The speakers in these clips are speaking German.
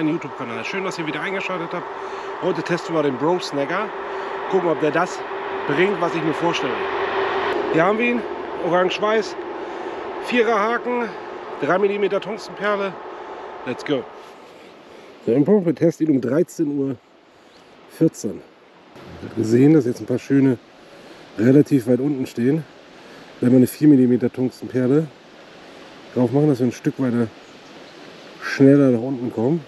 Meinem YouTube-Kanal. Schön, dass ihr wieder eingeschaltet habt. Heute testen wir den Bro Snagger. Gucken, ob der das bringt, was ich mir vorstelle. Hier haben wir ihn, orange-weiß, vierer Haken, 3 mm Tungstenperle. Let's go. Der Import, wir testen ihn um 13.14 Uhr. Habe gesehen, dass jetzt ein paar schöne relativ weit unten stehen. Wenn wir eine 4 mm Tungstenperle drauf machen, dass wir ein Stück weiter schneller nach unten kommen.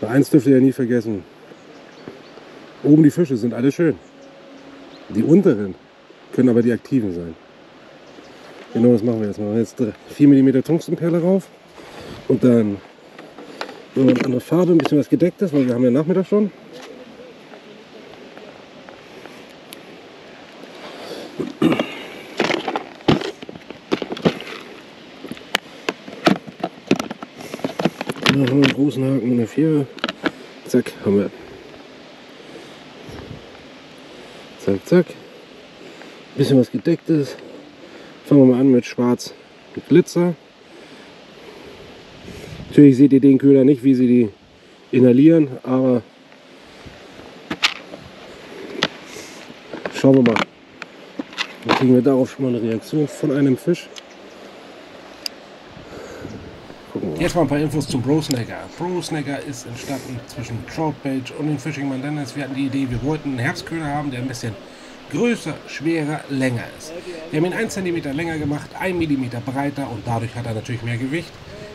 Aber eins dürft ihr ja nie vergessen. Oben die Fische sind alle schön. Die unteren können aber die aktiven sein. Genau das machen wir jetzt. Machen wir jetzt 4 mm Tungstenperle rauf und dann eine andere Farbe, ein bisschen was gedecktes, weil wir haben ja Nachmittag schon. Wir einen großen Haken und eine Vier. Zack, haben wir. Zack, zack. Ein bisschen was gedecktes. Fangen wir mal an mit schwarz mit Glitzer. Natürlich seht ihr den Köder nicht, wie sie die inhalieren, aber schauen wir mal. Dann kriegen wir darauf schon mal eine Reaktion von einem Fisch. Jetzt mal ein paar Infos zum Bro Snagger. Bro Snagger ist entstanden zwischen Troutbait und den Fishing Mandanas. Wir hatten die Idee, wir wollten einen Herbstköder haben, der ein bisschen größer, schwerer, länger ist. Wir haben ihn 1 cm länger gemacht, 1 mm breiter und dadurch hat er natürlich mehr Gewicht.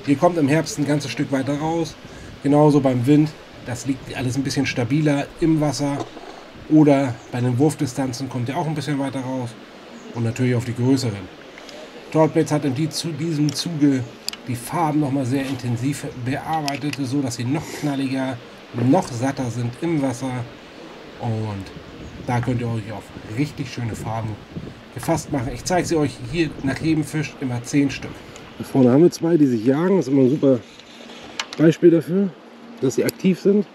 Hier kommt im Herbst ein ganzes Stück weiter raus. Genauso beim Wind. Das liegt alles ein bisschen stabiler im Wasser. Oder bei den Wurfdistanzen kommt er auch ein bisschen weiter raus. Und natürlich auf die größeren. Troutbaits hat in diesem Zuge die Farben nochmal sehr intensiv bearbeitet, so dass sie noch knalliger, noch satter sind im Wasser. Und da könnt ihr euch auf richtig schöne Farben gefasst machen. Ich zeige sie euch hier nach jedem Fisch immer 10 Stück. Da vorne haben wir zwei, die sich jagen. Das ist immer ein super Beispiel dafür, dass sie aktiv sind.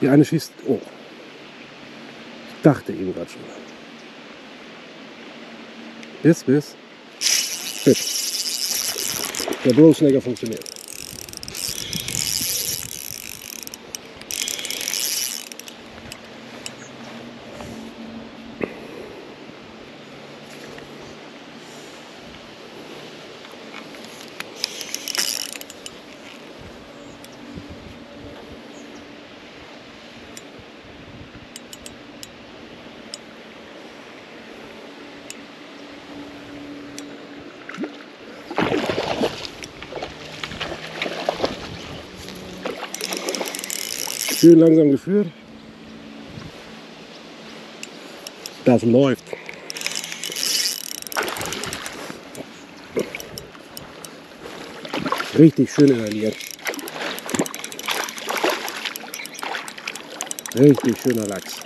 Die eine schießt. Oh. Ich dachte eben gerade schon. Bis, bis. Fit. Der Bro-Snagger funktioniert. Schön langsam geführt. Das läuft. Richtig schön inhaliert. Richtig schöner Lachs.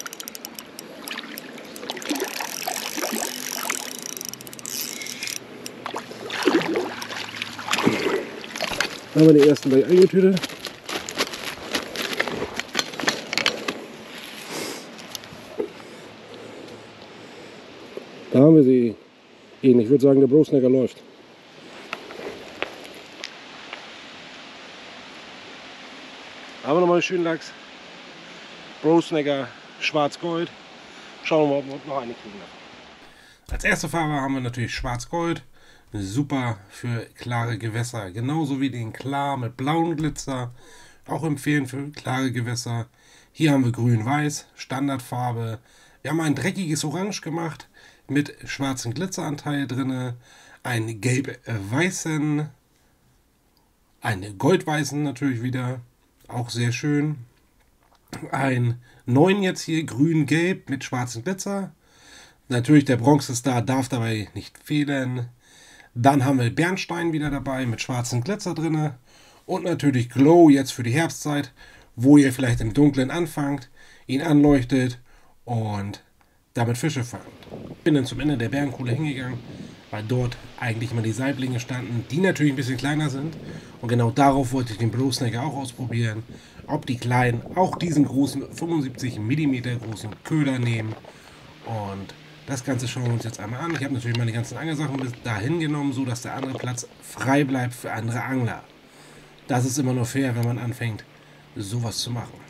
Haben wir die ersten drei eingetütet. Da haben wir sie ihn. Ich würde sagen, der Brosnacker läuft. Haben wir nochmal einen schönen Lachs. Brosnacker schwarz-gold. Schauen wir mal, ob wir noch eine kriegen. Als erste Farbe haben wir natürlich schwarz-gold. Super für klare Gewässer. Genauso wie den klar mit blauem Glitzer. Auch empfehlen für klare Gewässer. Hier haben wir grün-weiß, Standardfarbe. Wir haben ein dreckiges Orange gemacht mit schwarzen Glitzeranteil drin, einen gelb-weißen, einen goldweißen natürlich wieder, auch sehr schön. Ein 9 jetzt hier, grün-gelb mit schwarzem Glitzer. Natürlich der Bronze Star darf dabei nicht fehlen. Dann haben wir Bernstein wieder dabei mit schwarzem Glitzer drin. Und natürlich Glow jetzt für die Herbstzeit, wo ihr vielleicht im Dunkeln anfangt, ihn anleuchtet und damit Fische fangen. Bin dann zum Ende der Bärenkuhle hingegangen, weil dort eigentlich immer die Saiblinge standen, die natürlich ein bisschen kleiner sind. Und genau darauf wollte ich den Blue Snagger auch ausprobieren, ob die kleinen auch diesen großen 75 mm großen Köder nehmen. Und Das Ganze schauen wir uns jetzt einmal an. Ich habe natürlich meine ganzen Angelsachen bis dahin genommen, so dass der andere Platz frei bleibt für andere Angler. Das ist immer nur fair, wenn man anfängt, sowas zu machen.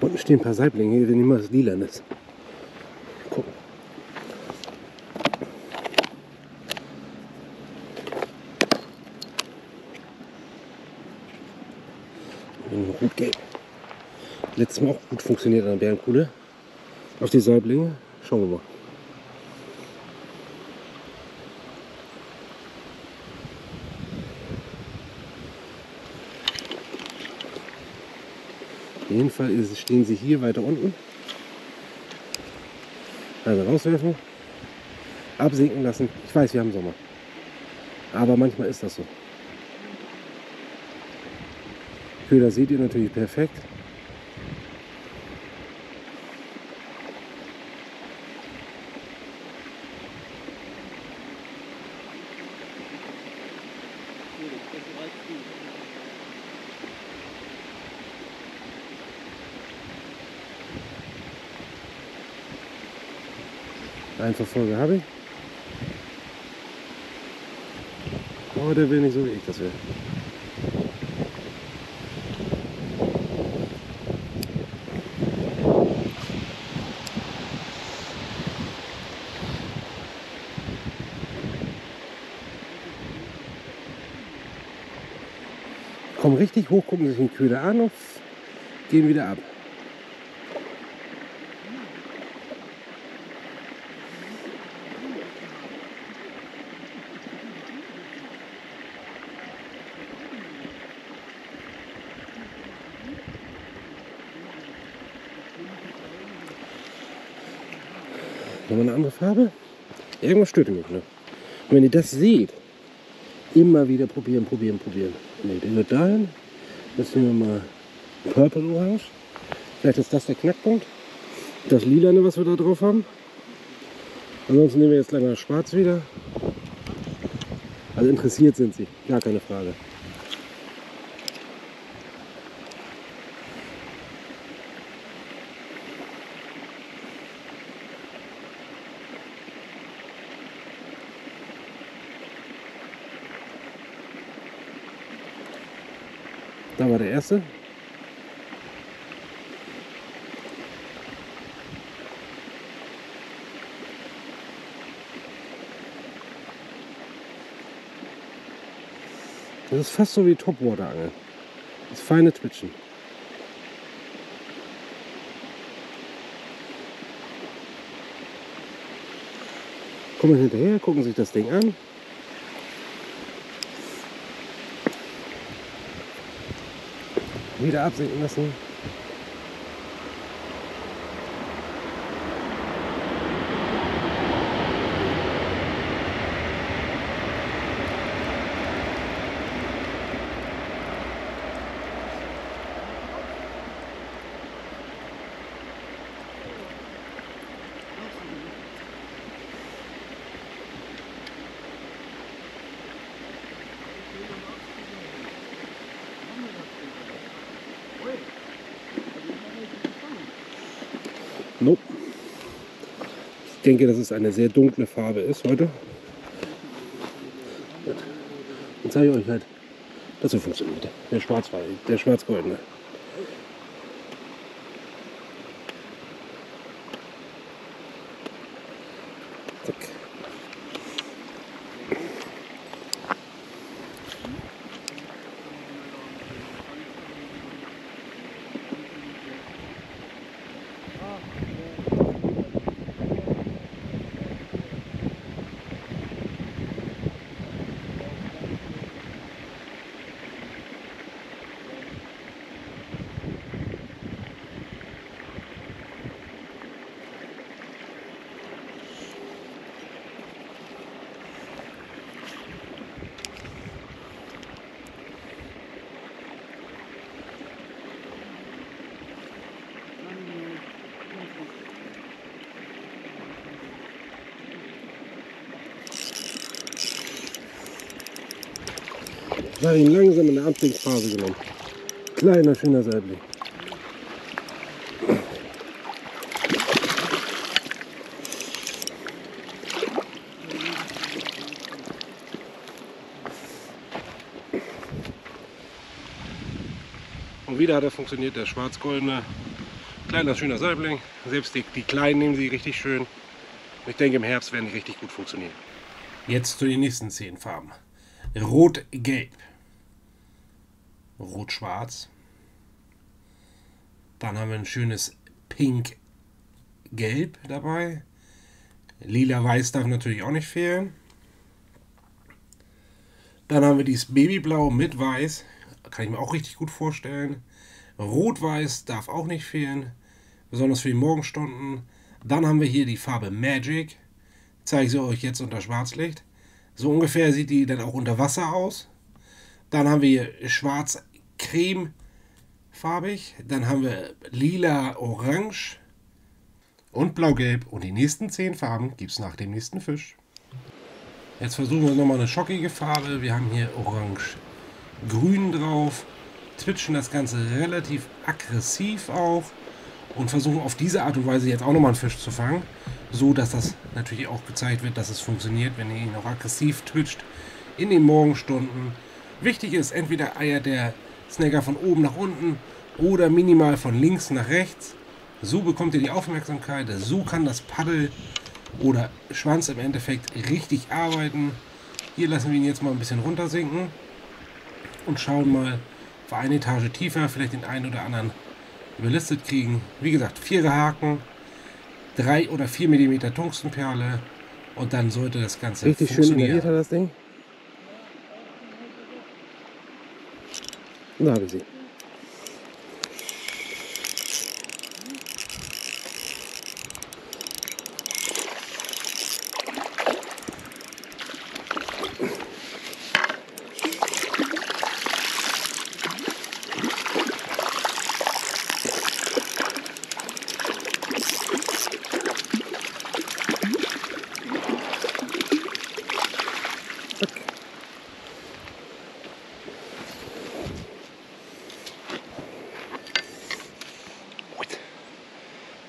Unten stehen ein paar Saiblinge, hier nehmen wir das Lilanes. Gucken. Rotgelb. Letztes Mal auch gut funktioniert an der Bärenkuhle. Auf die Saiblinge. Schauen wir mal. Jeden Fall ist, stehen sie hier weiter unten. Also rauswerfen, absinken lassen. Ich weiß, wir haben Sommer. Aber manchmal ist das so. Köder seht ihr natürlich perfekt. Einen Verfolger habe ich. Oh, der will nicht so wie ich das will. Kommen richtig hoch, gucken sich den Köder an und gehen wieder ab. Andere Farbe. Irgendwas stört mich. Ne? Und wenn ihr das seht, immer wieder probieren, probieren, probieren. Ne, der wird dahin. Jetzt nehmen wir mal Purple Orange. Vielleicht ist das der Knackpunkt. Das Lilane, was wir da drauf haben. Ansonsten nehmen wir jetzt länger Schwarz wieder. Also interessiert sind sie, gar keine Frage. War der erste. Das ist fast so wie Topwater-Angeln. Das feine Twitchen. Kommen hinterher, gucken sich das Ding an. Wieder absinken lassen. Denke, dass es eine sehr dunkle Farbe ist heute. Dann zeige ich euch halt, dass so funktioniert. Der Schwarzgoldene. Ich habe ihn langsam in der Anfangsphase genommen. Kleiner, schöner Saibling. Und wieder hat er funktioniert, der schwarz-goldene. Kleiner, schöner Saibling. Selbst die, die kleinen nehmen sie richtig schön. Ich denke, im Herbst werden die richtig gut funktionieren. Jetzt zu den nächsten zehn Farben. Rot-Gelb. Rot-Schwarz. Dann haben wir ein schönes Pink-Gelb dabei. Lila-Weiß darf natürlich auch nicht fehlen. Dann haben wir dieses Babyblau mit Weiß. Kann ich mir auch richtig gut vorstellen. Rot-Weiß darf auch nicht fehlen. Besonders für die Morgenstunden. Dann haben wir hier die Farbe Magic. Zeige ich sie euch jetzt unter Schwarzlicht. So ungefähr sieht die dann auch unter Wasser aus. Dann haben wir hier schwarz creme farbig. Dann haben wir lila orange und blau-gelb. Und die nächsten zehn Farben gibt es nach dem nächsten Fisch. Jetzt versuchen wir nochmal eine schockige Farbe. Wir haben hier orange-grün drauf. Twitchen das Ganze relativ aggressiv auch und versuchen auf diese Art und Weise jetzt auch nochmal einen Fisch zu fangen. So dass das natürlich auch gezeigt wird, dass es funktioniert, wenn ihr ihn auch aggressiv twitcht in den Morgenstunden. Wichtig ist, entweder eiert der Snagger von oben nach unten oder minimal von links nach rechts. So bekommt ihr die Aufmerksamkeit, so kann das Paddel oder Schwanz im Endeffekt richtig arbeiten. Hier lassen wir ihn jetzt mal ein bisschen runtersinken und schauen mal für eine Etage tiefer, vielleicht den einen oder anderen überlistet kriegen. Wie gesagt, vier Haken, 3 oder 4 mm Tungstenperle und dann sollte das Ganze Richtig schön inhaliert hat das Ding. Da habe ich sie.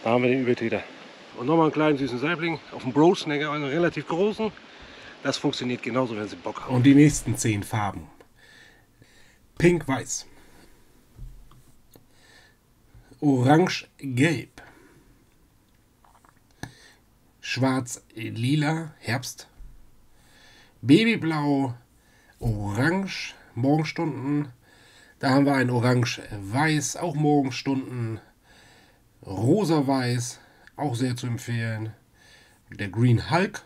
Da haben wir den Übeltäter. Und nochmal einen kleinen süßen Saibling auf dem Bro Snagger, einen relativ großen. Das funktioniert genauso, wenn Sie Bock haben. Und die nächsten zehn Farben. Pink-Weiß. Orange-Gelb. Schwarz-Lila, Herbst. Babyblau, Orange, Morgenstunden. Da haben wir ein Orange-Weiß, auch Morgenstunden. Rosa-Weiß, auch sehr zu empfehlen. Der Green Hulk,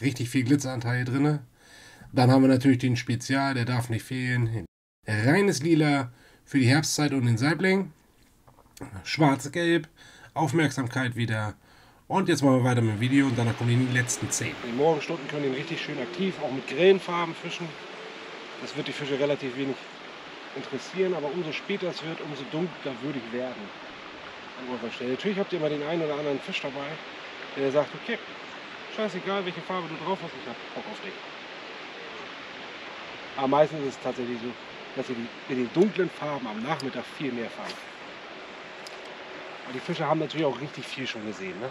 richtig viel Glitzeranteil drin. Dann haben wir natürlich den Spezial, der darf nicht fehlen. Reines Lila für die Herbstzeit und den Saibling. Schwarz-Gelb, Aufmerksamkeit wieder. Und jetzt machen wir weiter mit dem Video und danach kommen die letzten 10. Die Morgenstunden können ihn richtig schön aktiv, auch mit grellen fischen. Das wird die Fische relativ wenig interessieren, aber umso später es wird, umso dunkler würde ich werden an Uferstelle. Natürlich habt ihr immer den einen oder anderen Fisch dabei, der sagt, okay, scheißegal, welche Farbe du drauf hast, ich hab Bock auf dich. Aber meistens ist es tatsächlich so, dass ihr mit den dunklen Farben am Nachmittag viel mehr fangt. Aber die Fische haben natürlich auch richtig viel schon gesehen. Ne?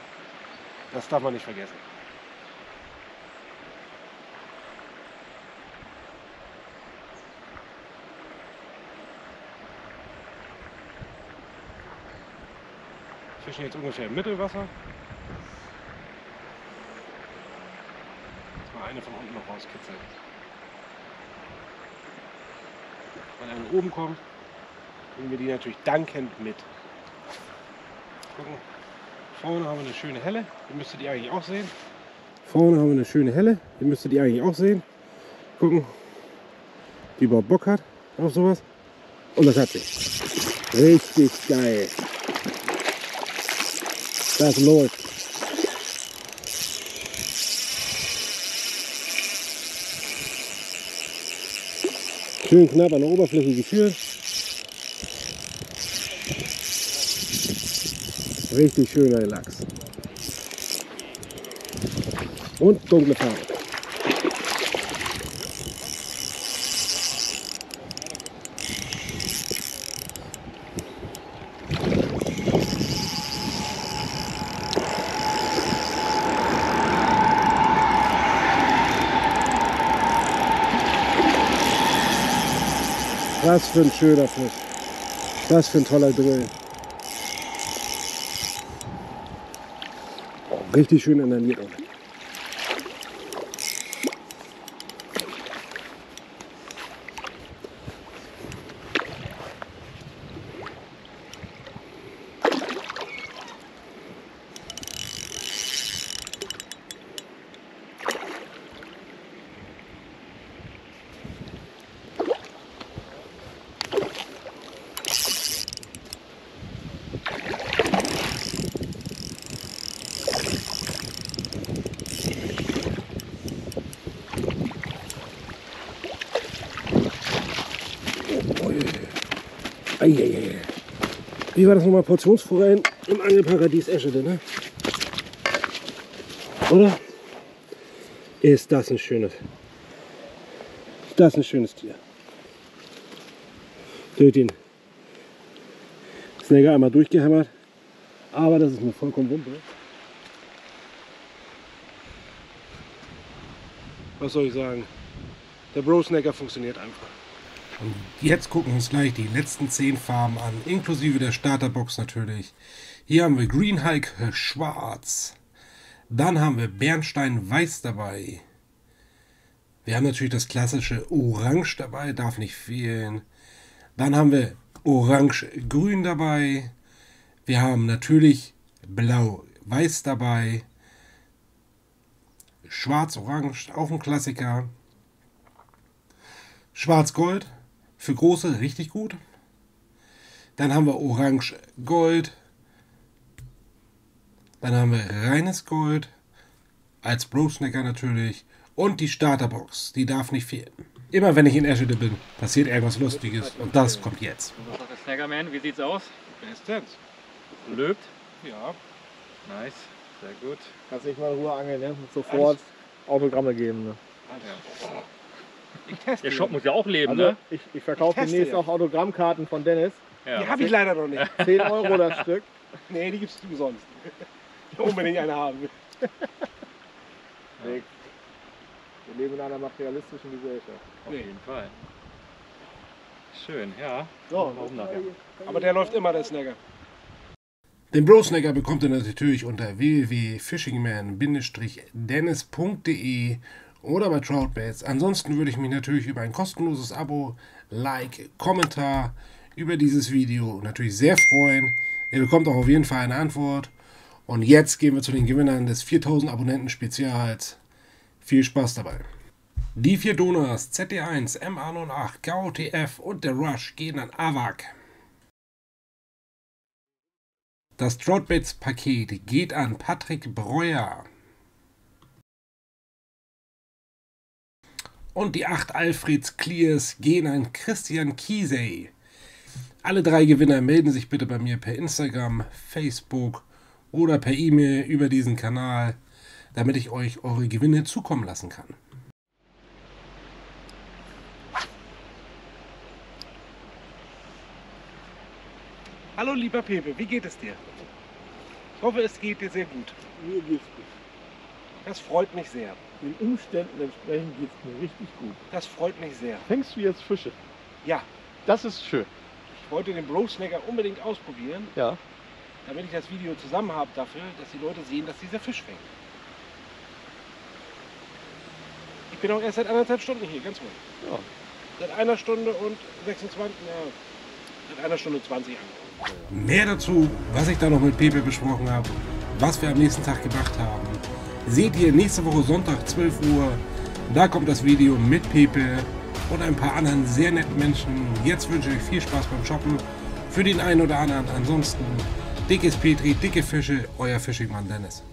Das darf man nicht vergessen. Fischen jetzt ungefähr im Mittelwasser. Jetzt mal eine von unten noch rauskitzeln. Wenn nach oben kommt, nehmen wir die natürlich dankend mit. Gucken. Vorne haben wir eine schöne helle, die müsstet ihr eigentlich auch sehen. Vorne haben wir eine schöne helle, die müsstet ihr eigentlich auch sehen. Gucken, die überhaupt Bock hat auf sowas. Und das hat sie. Richtig geil. Das läuft. Schön knapp an der Oberfläche geführt. Richtig schöner Lachs. Und dunkle Farbe. Was für ein schöner Fisch. Was für ein toller Drill. Richtig schön inhaliert. Auch. Eieiei. Wie war das nochmal? Portionsforellen im Angelparadies Eschede, ne? Oder? Ist das ein schönes. Ist das ein schönes Tier. Durch den Snagger einmal durchgehämmert. Aber das ist mir vollkommen wumpe. Was soll ich sagen? Der Bro Snagger funktioniert einfach. Und jetzt gucken wir uns gleich die letzten 10 Farben an, inklusive der Starterbox natürlich. Hier haben wir Green Hike Schwarz. Dann haben wir Bernstein Weiß dabei. Wir haben natürlich das klassische Orange dabei, darf nicht fehlen. Dann haben wir Orange Grün dabei. Wir haben natürlich Blau Weiß dabei. Schwarz Orange, auch ein Klassiker. Schwarz Gold für große richtig gut. Dann haben wir Orange Gold. Dann haben wir reines Gold. Als Bro Snacker natürlich. Und die Starterbox. Die darf nicht fehlen. Immer wenn ich in Eschede bin, passiert irgendwas Lustiges. Und das kommt jetzt. Was sagt der Snaggerman? Wie sieht's aus? Bestens. Löbt? Ja. Nice. Sehr gut. Kannst nicht mal in Ruhe angeln, ne? Sofort Autogramme geben. Ne? Teste. Der Shop muss ja auch leben, Also ne? ich, ich verkaufe Ich demnächst jetzt. auch Autogrammkarten von Dennis. Ja. Die habe ich leider noch nicht. 10 Euro das Stück. Nee, die gibst du sonst. Unbedingt eine haben will. Nee. Wir leben in einer materialistischen Gesellschaft. Auf jeden Fall. Schön, ja. So, Warum nachher? Aber der läuft immer, der Snagger. Den Bro Snagger bekommt ihr natürlich unter www.fishingman-dennis.de oder bei Troutbaits. Ansonsten würde ich mich natürlich über ein kostenloses Abo, Like, Kommentar über dieses Video natürlich sehr freuen. Ihr bekommt auch auf jeden Fall eine Antwort. Und jetzt gehen wir zu den Gewinnern des 4000 Abonnenten Spezials. Viel Spaß dabei. Die vier Donas, ZD1, MA08, KOTF und der Rush gehen an AVAC. Das Troutbaits-Paket geht an Patrick Breuer. Und die 8 Alfreds Clears gehen an Christian Kiesey. Alle drei Gewinner melden sich bitte bei mir per Instagram, Facebook oder per E-Mail über diesen Kanal, damit ich euch eure Gewinne zukommen lassen kann. Hallo lieber Pepe, wie geht es dir? Ich hoffe, es geht dir sehr gut. mir geht's gut. Das freut mich sehr. Den Umständen entsprechend geht's mir richtig gut. Das freut mich sehr. Fängst du jetzt Fische? Ja, Das ist schön. ich wollte den Bro Snacker unbedingt ausprobieren, Ja. damit ich das Video zusammen habe dafür, dass die Leute sehen, dass dieser Fisch fängt. Ich bin auch erst seit anderthalb Stunden hier, ganz ruhig. Ja. Seit einer Stunde und 26, ja, seit einer Stunde 20 angekommen. Mehr dazu, was ich da noch mit Pepe besprochen habe, was wir am nächsten Tag gemacht haben, seht ihr nächste Woche Sonntag 12 Uhr. Da kommt das Video mit Pepe und ein paar anderen sehr netten Menschen. Jetzt wünsche ich euch viel Spaß beim Shoppen. Für den einen oder anderen. Ansonsten dickes Petri, dicke Fische, euer Fischingmann Dennis.